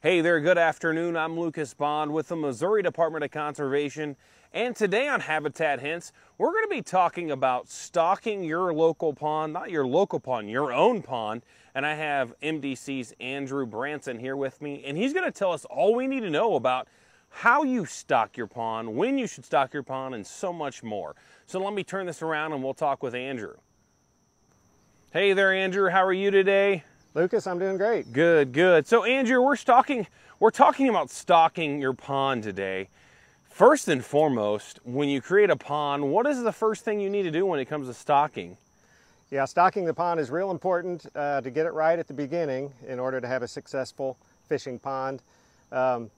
Hey there, good afternoon. I'm Lucas Bond with the Missouri Department of Conservation. And today on Habitat Hints, we're going to be talking about stocking your local pond, not your local pond, your own pond. And I have MDC's Andrew Branson here with me, and he's going to tell us all we need to know about how you stock your pond, when you should stock your pond, and so much more. So let me turn this around and we'll talk with Andrew. Hey there, Andrew. How are you today? Lucas, I'm doing great. Good, good. So Andrew, we're stocking we're talking about stocking your pond today. First and foremost, when you create a pond, what is the first thing you need to do when it comes to stocking? Yeah, stocking the pond is real important uh, to get it right at the beginning in order to have a successful fishing pond. Um,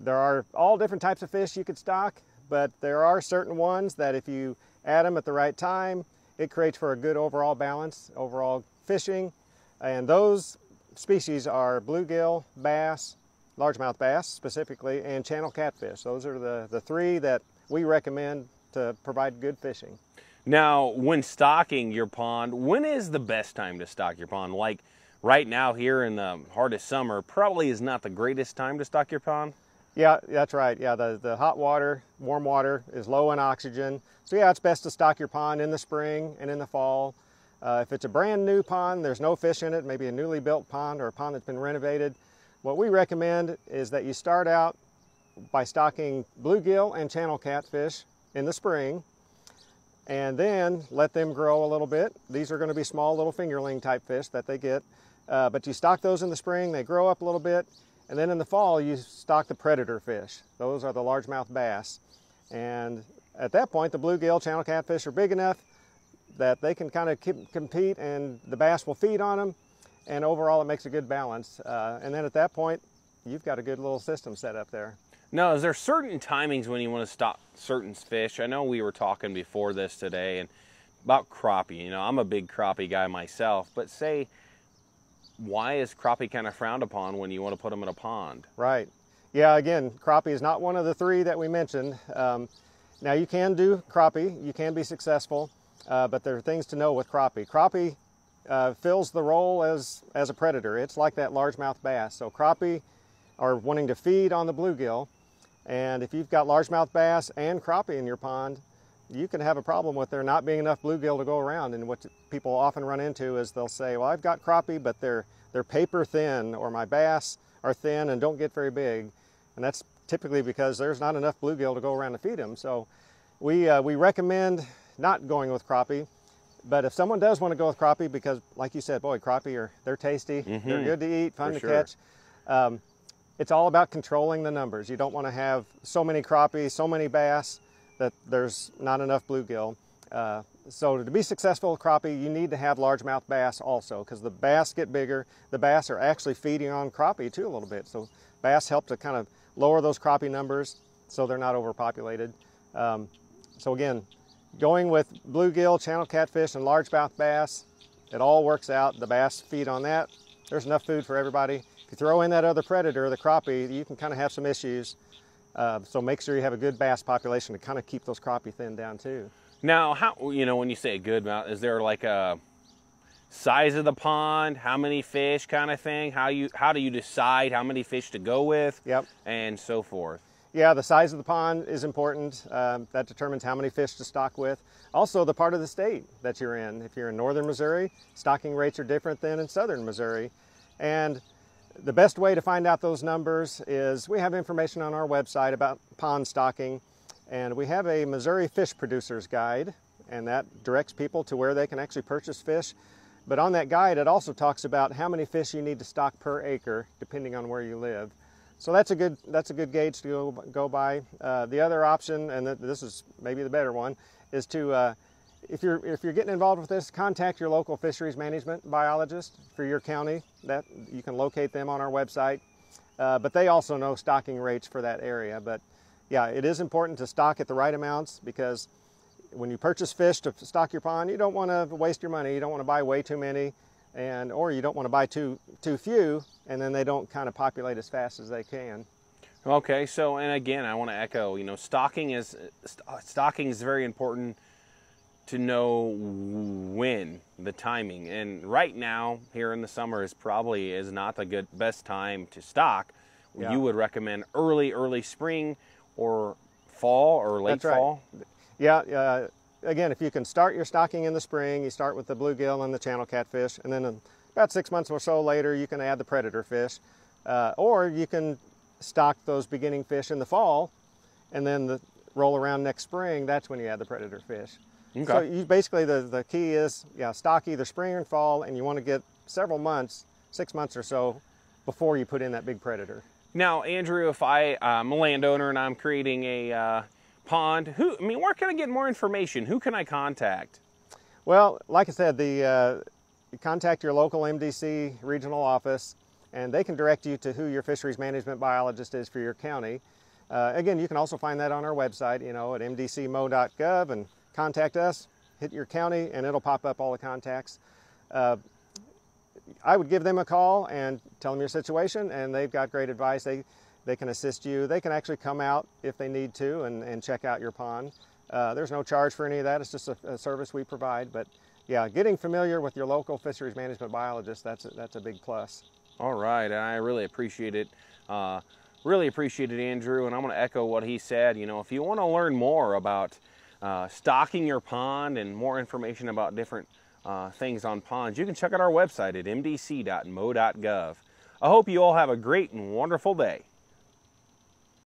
there are all different types of fish you could stock, but there are certain ones that if you add them at the right time, it creates for a good overall balance, overall fishing, and those species are bluegill, bass, largemouth bass specifically, and channel catfish. Those are the, the three that we recommend to provide good fishing. Now, when stocking your pond, when is the best time to stock your pond? Like right now here in the hardest summer, probably is not the greatest time to stock your pond? Yeah, that's right. Yeah, the, the hot water, warm water is low in oxygen. So yeah, it's best to stock your pond in the spring and in the fall. Uh, if it's a brand new pond, there's no fish in it, maybe a newly built pond or a pond that's been renovated, what we recommend is that you start out by stocking bluegill and channel catfish in the spring and then let them grow a little bit. These are going to be small little fingerling type fish that they get. Uh, but you stock those in the spring, they grow up a little bit, and then in the fall you stock the predator fish. Those are the largemouth bass. And at that point, the bluegill, channel catfish are big enough that they can kind of compete and the bass will feed on them and overall it makes a good balance. Uh, and then at that point, you've got a good little system set up there. Now, is there certain timings when you want to stop certain fish? I know we were talking before this today and about crappie. You know, I'm a big crappie guy myself, but say, why is crappie kind of frowned upon when you want to put them in a pond? Right. Yeah, again, crappie is not one of the three that we mentioned. Um, now you can do crappie, you can be successful, uh, but there are things to know with crappie. Crappie uh, fills the role as, as a predator. It's like that largemouth bass. So crappie are wanting to feed on the bluegill, and if you've got largemouth bass and crappie in your pond, you can have a problem with there not being enough bluegill to go around. And what people often run into is they'll say, well, I've got crappie, but they're, they're paper thin, or my bass are thin and don't get very big. And that's typically because there's not enough bluegill to go around to feed them. So we, uh, we recommend not going with crappie. But if someone does want to go with crappie, because like you said, boy, crappie are they're tasty, mm -hmm. they're good to eat, fun For to sure. catch. Um, it's all about controlling the numbers. You don't want to have so many crappie, so many bass that there's not enough bluegill. Uh, so to be successful with crappie, you need to have largemouth bass also, because the bass get bigger. The bass are actually feeding on crappie too a little bit. So bass help to kind of lower those crappie numbers so they're not overpopulated. Um, so again, going with bluegill, channel catfish, and largemouth bass, it all works out. The bass feed on that. There's enough food for everybody. If you throw in that other predator, the crappie, you can kind of have some issues. Uh, so make sure you have a good bass population to kind of keep those crappie thin down too. Now, how you know when you say a good amount, is there like a size of the pond, how many fish kind of thing? How you how do you decide how many fish to go with? Yep. And so forth. Yeah, the size of the pond is important. Um, that determines how many fish to stock with. Also, the part of the state that you're in. If you're in northern Missouri, stocking rates are different than in southern Missouri. And the best way to find out those numbers is we have information on our website about pond stocking. And we have a Missouri Fish Producers Guide, and that directs people to where they can actually purchase fish. But on that guide, it also talks about how many fish you need to stock per acre, depending on where you live. So that's a good that's a good gauge to go, go by. Uh, the other option, and this is maybe the better one, is to uh, if you're if you're getting involved with this, contact your local fisheries management biologist for your county. That you can locate them on our website. Uh, but they also know stocking rates for that area. But yeah, it is important to stock at the right amounts because when you purchase fish to stock your pond, you don't want to waste your money. You don't want to buy way too many and or you don't want to buy too too few and then they don't kind of populate as fast as they can okay so and again i want to echo you know stocking is stocking is very important to know when the timing. And right now, here in the summer, is probably is not the good best time to stock. Yeah. You would recommend early, early spring, or fall or late right. fall. Yeah, uh, again, if you can start your stocking in the spring, you start with the bluegill and the channel catfish, and then about six months or so later, you can add the predator fish. Uh, or you can stock those beginning fish in the fall, and then the, roll around next spring, that's when you add the predator fish. So Okay. you basically, the, the key is, yeah, stock either spring or fall, and you want to get several months, six months or so, before you put in that big predator. Now, Andrew, if I, I'm a landowner and I'm creating a uh, pond, who, I mean, where can I get more information? Who can I contact? Well, like I said, the uh, contact your local MDC regional office, and they can direct you to who your fisheries management biologist is for your county. Uh, again, you can also find that on our website, you know, at mdcmo.gov, and contact us. Hit your county, and it'll pop up all the contacts. Uh, I would give them a call and tell them your situation, and they've got great advice. They they can assist you. They can actually come out if they need to and, and check out your pond. Uh, there's no charge for any of that. It's just a, a service we provide. But yeah, getting familiar with your local fisheries management biologist, that's a, that's a big plus. All right, I really appreciate it. Uh, really appreciate it, Andrew, and I'm going to echo what he said. You know, if you want to learn more about uh, stocking your pond and more information about different uh, things on ponds, you can check out our website at mdc.mo.gov. I hope you all have a great and wonderful day.